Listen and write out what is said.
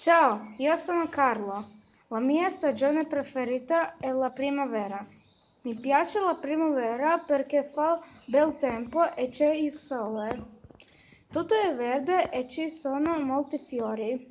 Ciao, io sono Carlo. La mia stagione preferita è la primavera. Mi piace la primavera perché fa bel tempo e c'è il sole. Tutto è verde e ci sono molti fiori.